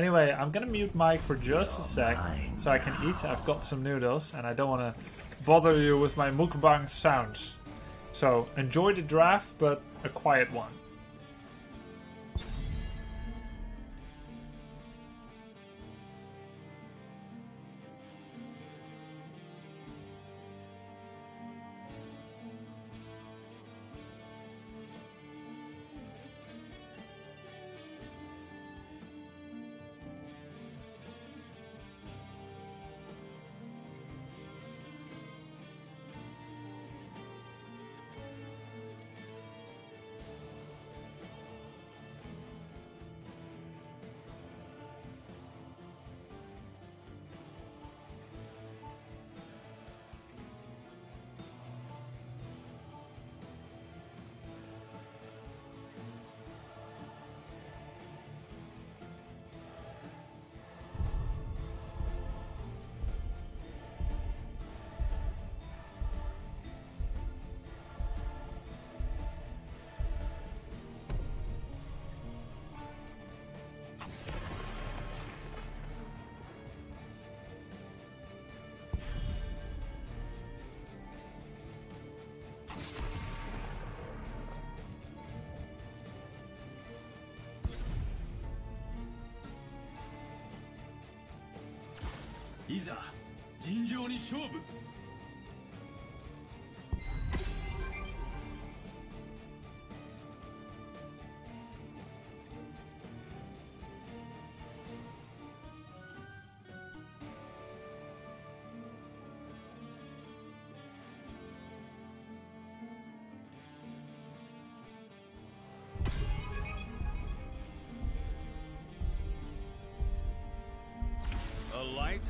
Anyway, I'm gonna mute mic for just a sec so I can eat. I've got some noodles and I don't want to bother you with my mukbang sounds. So enjoy the draft, but a quiet one. いざ尋常に勝負。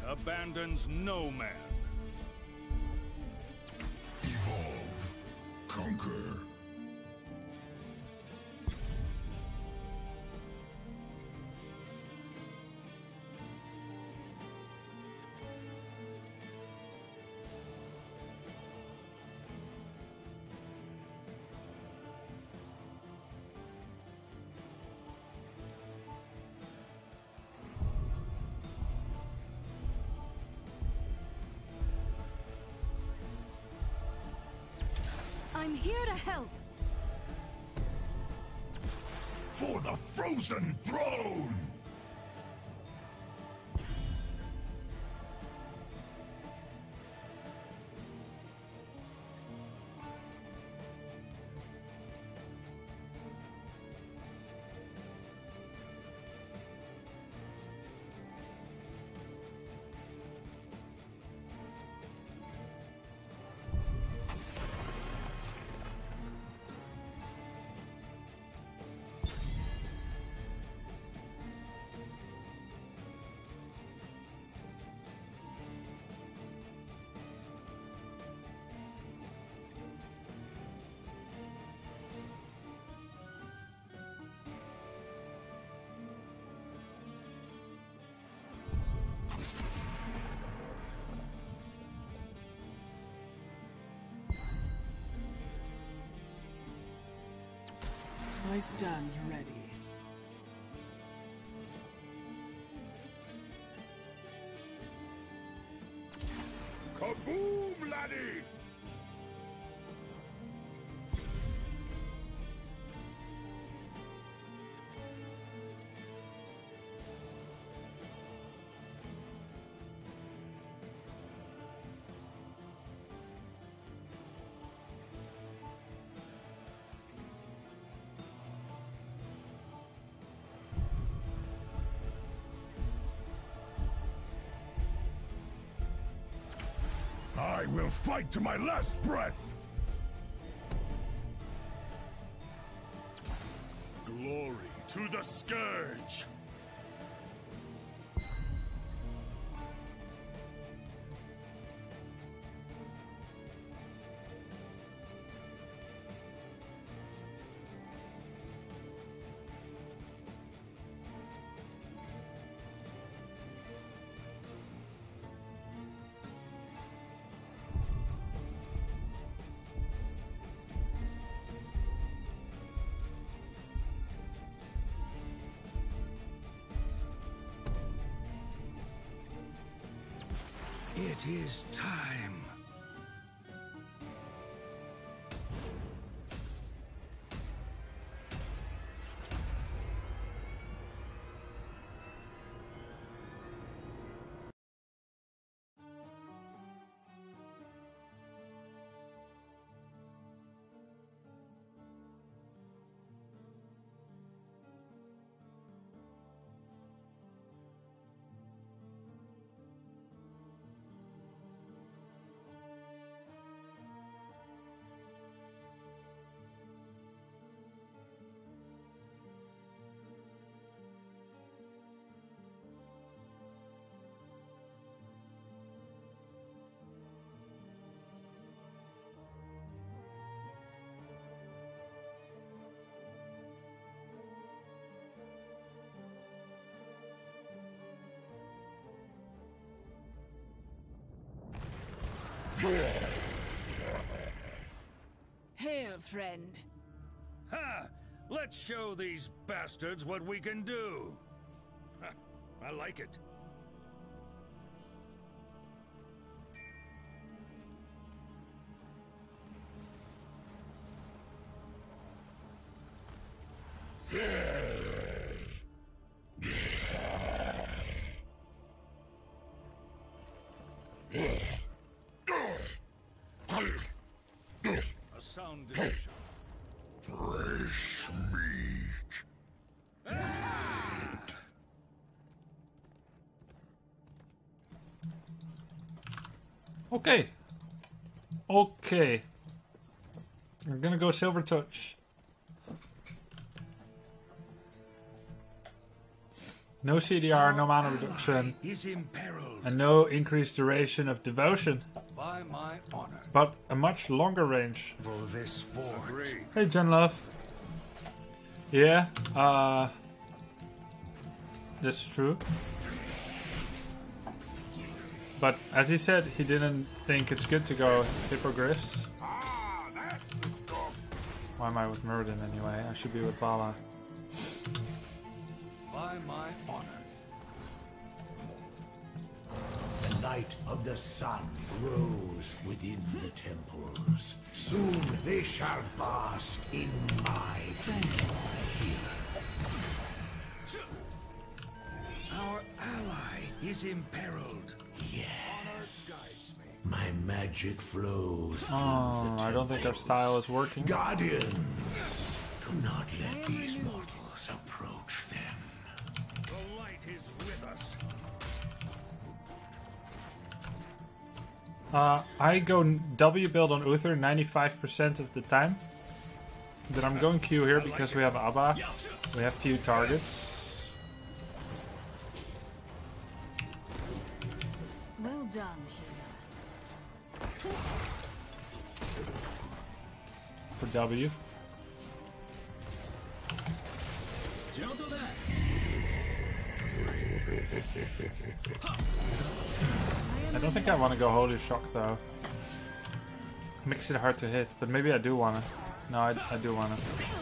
Abandons no man. Help. For the Frozen I stand ready. Kaboom, laddie! Will fight to my last breath! Glory to the Scourge! It is time. Friend. Ha! Let's show these bastards what we can do. Ha, I like it. A sound decision. Fresh meat. Okay. Okay. I'm gonna go Silver Touch. No CDR, no mana reduction, Is imperiled and no increased duration of devotion, by my honor. But a much longer range. For this fort. Hey, Jen Love. Yeah, uh. That's true. But as he said, he didn't think it's good to go Hippogriffs. Ah, that's the stuff. Why am I with Muradin anyway? I should be with Valla. By my honor. Light of the sun grows within the temples. Soon they shall bask in my Our ally is imperiled. Yes. My magic flows Oh, I don't think our style is working. Guardians, do not let these Uh, I go W build on Uther 95% of the time. But I'm going Q here because we have Abba. We have few targets. Well done, healer. for W. I don't think I want to go Holy Shock though. Makes it hard to hit, but maybe I do want to. No, I, I do want to.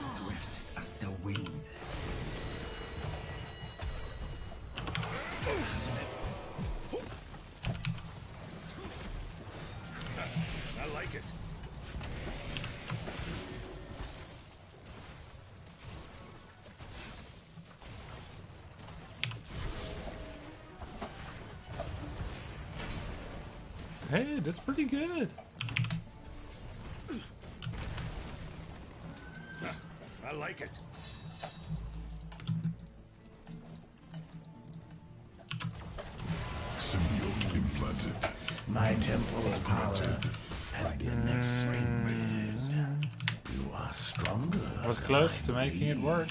To making it work.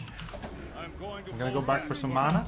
I'm going to I'm gonna go back for some mana.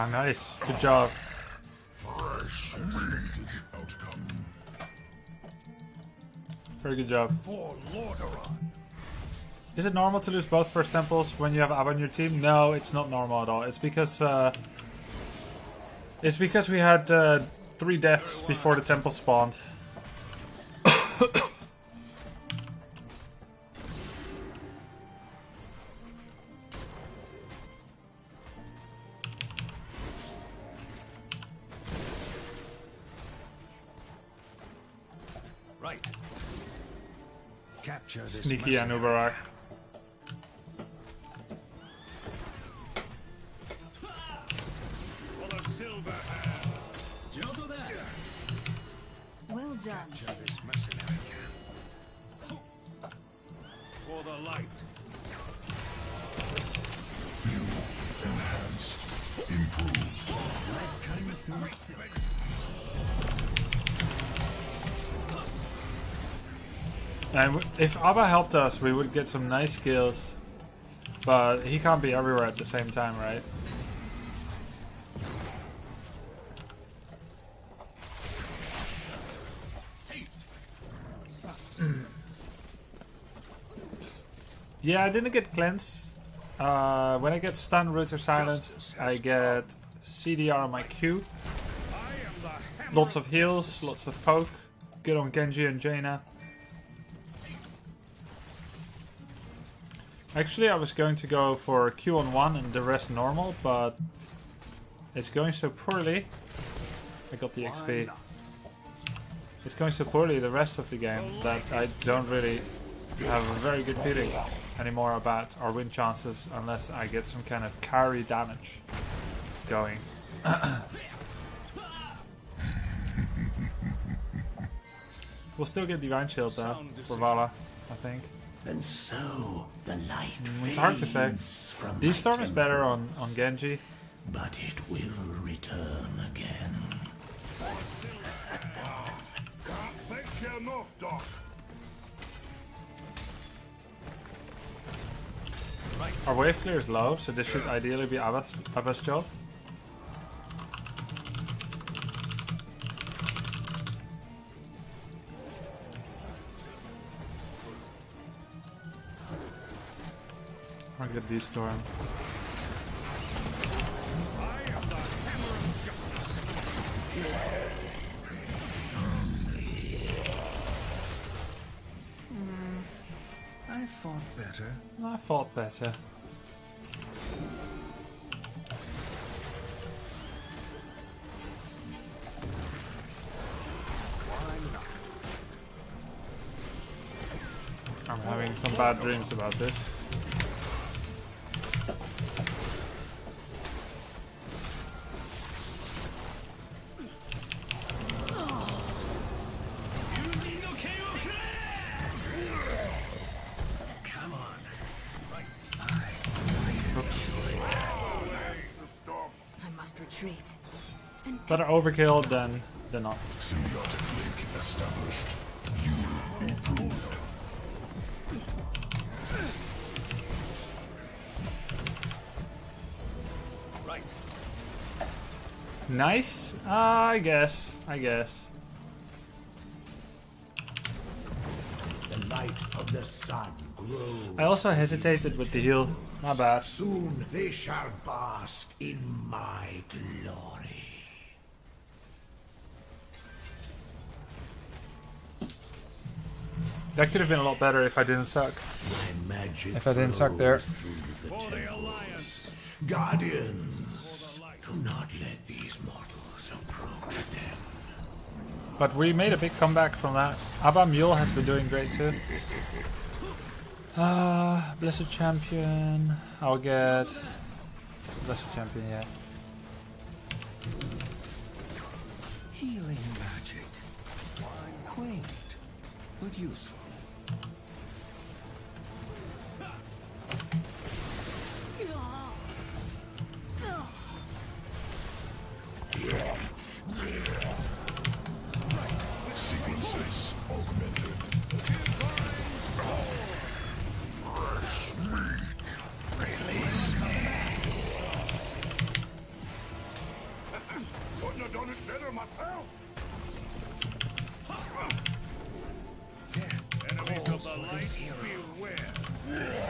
Ah, nice. Good job. Very good job. Is it normal to lose both first temples when you have Abba on your team? No, it's not normal at all. It's because uh, it's because we had uh, three deaths before the temple spawned. This Sneaky if Abba helped us, we would get some nice skills. But he can't be everywhere at the same time, right? yeah, I didn't get cleanse. Uh, when I get stun, root, or silenced, I get CDR on my Q. Lots of heals, lots of poke. Good on Genji and Jaina. Actually, I was going to go for Q on 1 and the rest normal, but it's going so poorly. I got the XP. It's going so poorly the rest of the game that I don't really have a very good feeling anymore about our win chances unless I get some kind of carry damage going. We'll still get Divine Shield though, for. Valla, I think. And so the light Mm, It's hard to say. fades from D my Storm is better on, on Genji. but it will return again. Thank you enough, Doc. Our wave clear is low, so this should ideally be Abba's, Abba's job. I'll get D Storm. I am the hammer of justice. I fought better. I fought better. I'm having some bad dreams about this. Overkill than, than not. Symbiotic link established. You improved. Right. Nice? Uh, I guess. I guess. The light of the sun grows. I also hesitated with the heal. My bad. Soon they shall bask in my glory. That could have been a lot better if I didn't suck. My magic If I didn't suck there. the For the. Alliance. Guardians, For the light. do not let these mortals approach them. But we made a big comeback from that. Abba Mule has been doing great too. Ah, Blessed Champion. I'll get Blessed Champion, yeah. Healing magic. Quaint, but useful. It better myself. Enemies of the light, beware.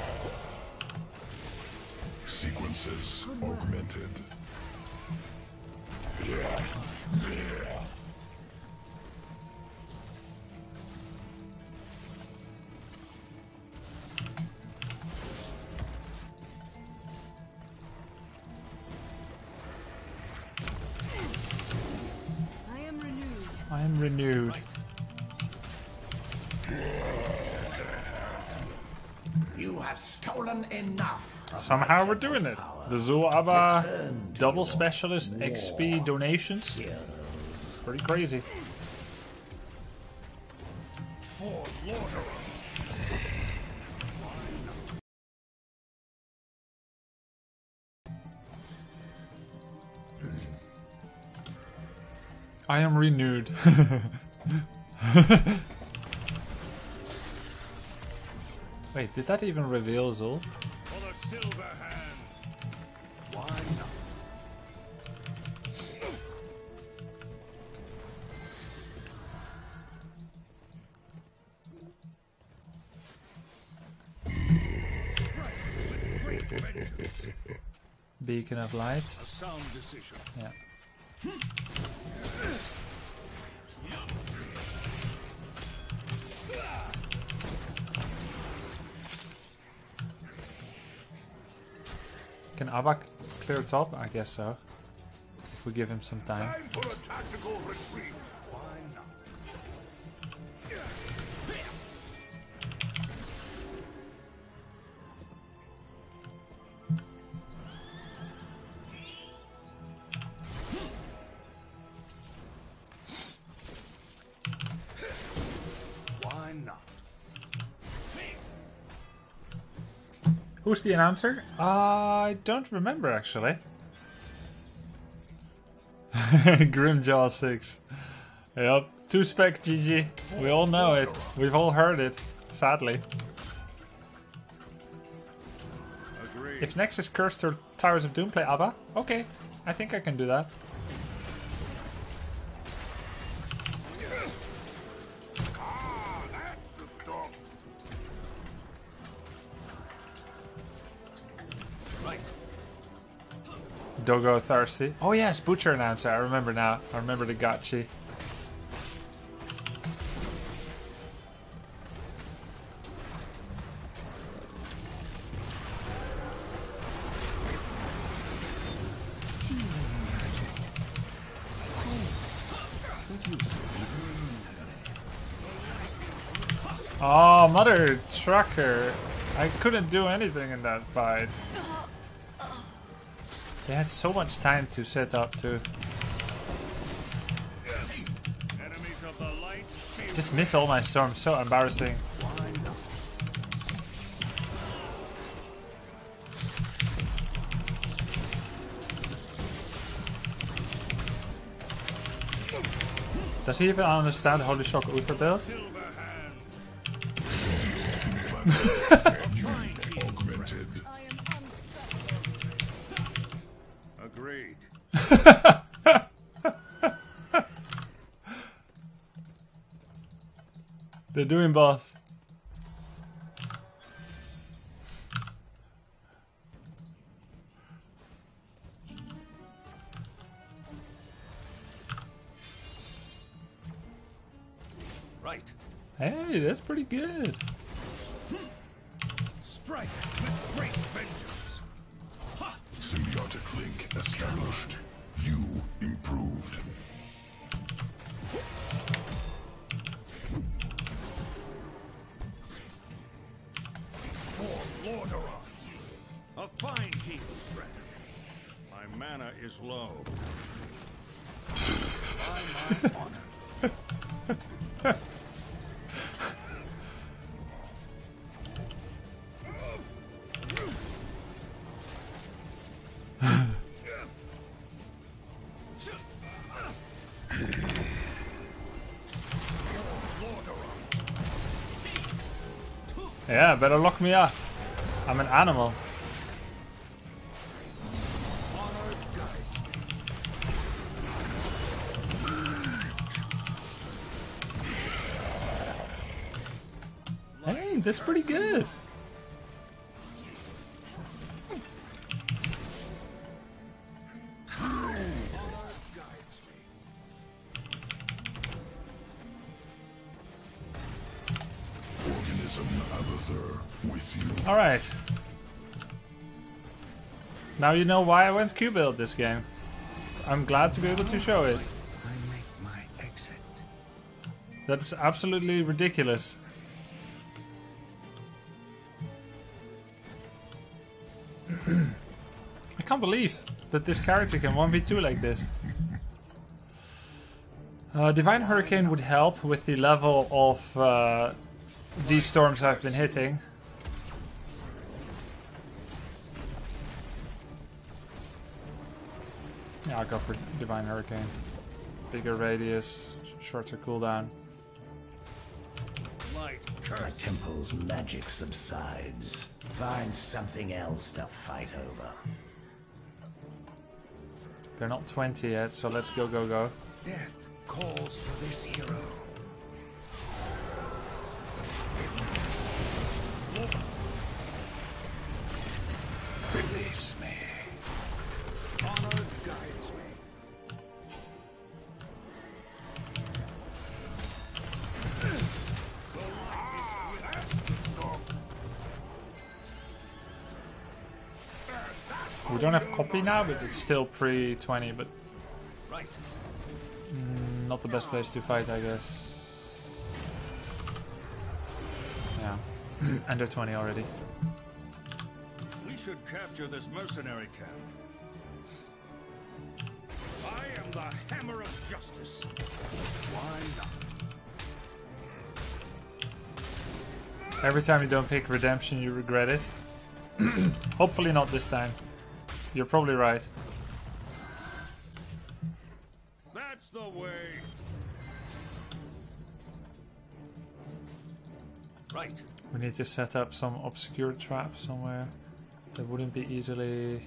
Sequences augmented. I Somehow we're doing it. The power. Zul Abba Return to double specialist XP donations. Pretty crazy. I am renewed. Wait, did that even reveal Zul? Silver Hand. Why not? Beacon of Light. A sound decision. Yeah. Abba clear top? I guess so. If we give him some time. Time Who's the announcer? Uh, I don't remember actually. Grimjaw 6. Yep. Two spec GG. We all know it. We've all heard it. Sadly. Agreed. If next is Cursed or Towers of Doom, play ABBA. Okay. I think I can do that. Dogo Thirsty. Oh yes, Butcher announcer. I remember now. I remember the Gotchi. Oh, ah, mother trucker. I couldn't do anything in that fight. They had so much time to set up to the just miss all my storms. So embarrassing. Does he even understand Holy Shock Uther build? They're doing boss. Right. Hey, that's pretty good. Yeah, better lock me up. I'm an animal. Hey, that's pretty good. Now you know why I went Q build this game. I'm glad to be able to show it. That's absolutely ridiculous. I can't believe that this character can 1v2 like this. Uh, Divine Hurricane would help with the level of uh, these storms I've been hitting. I'll go for Divine Hurricane. Bigger radius, shorter cooldown. Light The curse. temple's magic subsides. Find something else to fight over. They're not 20 yet, so let's go, go, go. Death calls for this hero. We don't have copy now, but it's still pre 20, but Right. Mm, not the best place to fight, I guess. Yeah. Under 20 already. We should capture this mercenary camp. I am the hammer of justice. Why not? Every time you don't pick redemption, you regret it. Hopefully not this time. You're probably right. That's the way. Right. We need to set up some obscure trap somewhere that wouldn't be easily.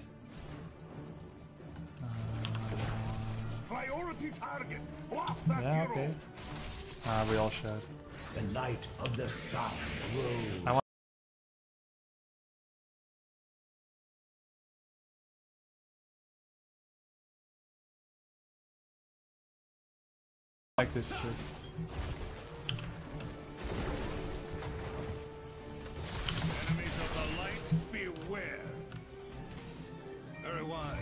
Priority target. Blast that Yeah, hero. okay. Ah, we all should. The light of the sun rose. Like this shit. Enemies of the light, beware. Very wise.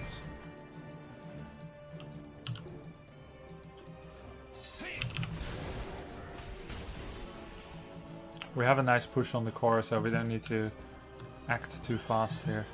We have a nice push on the core, so we don't need to act too fast here.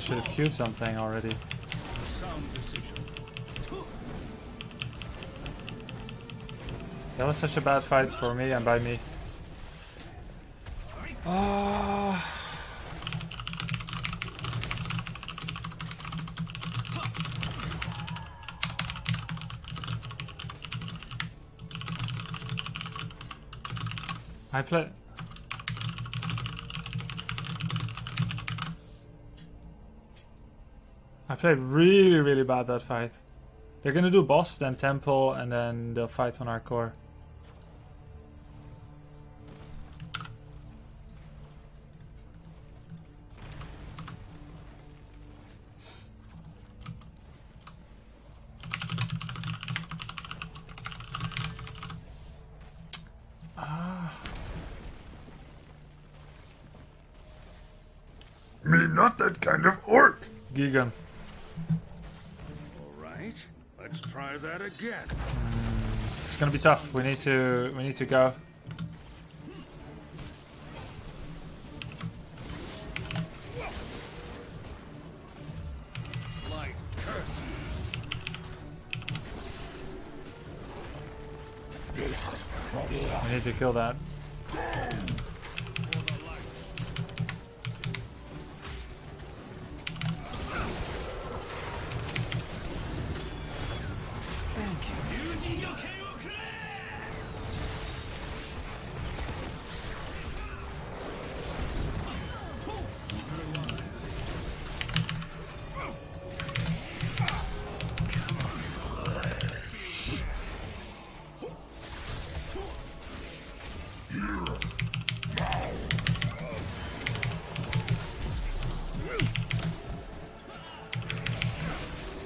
Should have queued something already. That was such a bad fight for me and by me. Ah. I play. I played really, really bad that fight. They're gonna do boss, then temple, and then they'll fight on our core. Me not that kind of orc. Gigan. Let's try that again. It's gonna be tough. We need to we need to go. We need to kill that.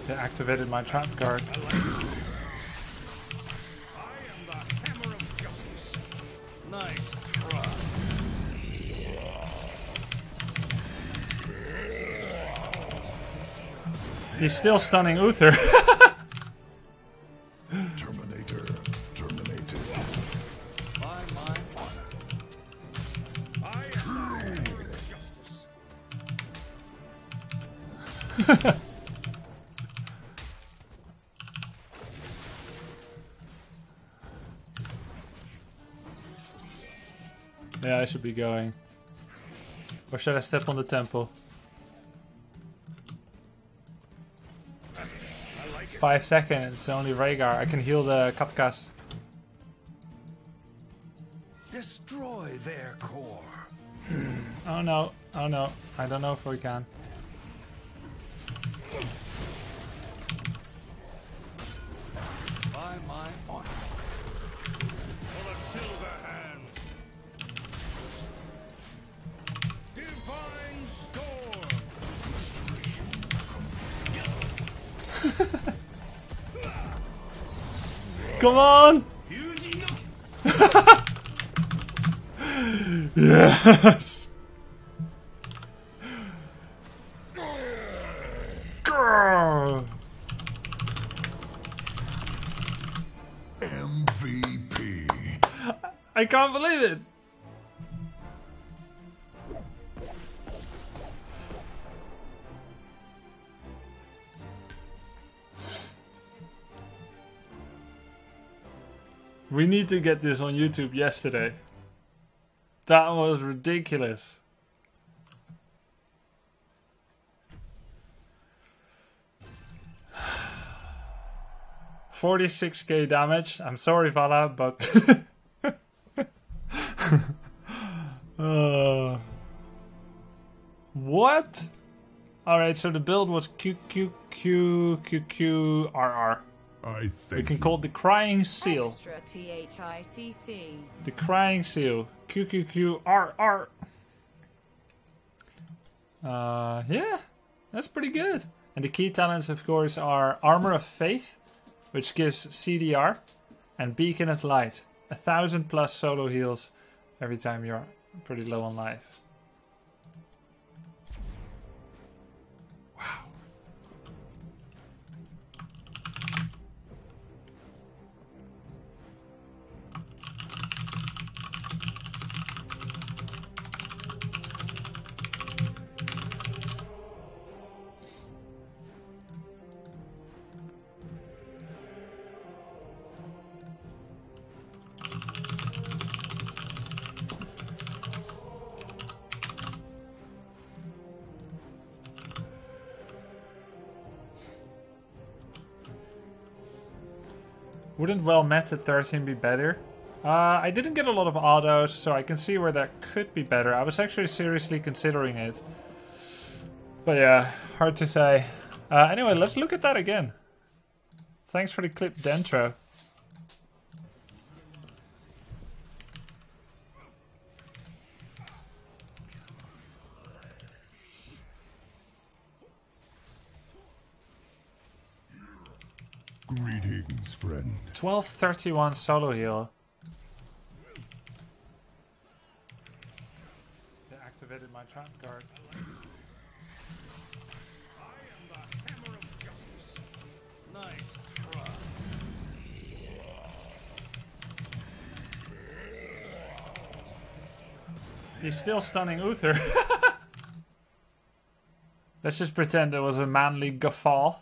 They activated my trap guard. Nice try. He's still stunning Uther. be going. Or should I step on the temple? Like. Five seconds, it's only Rhaegar. I can heal the Katkas. Destroy their core. Hmm. Oh no, oh no. I don't know if we can. By my honor. Come on! yes! MVP. I can't believe it! We need to get this on YouTube yesterday. That was ridiculous. Forty-six k damage. I'm sorry, Valla, but Uh, what? Alright, so the build was Q Q Q Q Q R R. I think We can call the Crying Seal. Extra T H I C C. The Crying Seal. Q Q Q R R. Uh, yeah, that's pretty good. And the key talents, of course, are Armor of Faith, which gives CDR, and Beacon of Light. A thousand plus solo heals every time you're pretty low on life. Wouldn't well met at 13 be better? Uh, I didn't get a lot of autos, so I can see where that could be better. I was actually seriously considering it. But yeah, hard to say. Uh, anyway, let's look at that again. Thanks for the clip, Dentro. Greetings, friend. 1231 solo heal. They activated my trap guard. I am the hammer of justice. Nice try. He's still stunning Uther. Let's just pretend it was a manly guffaw.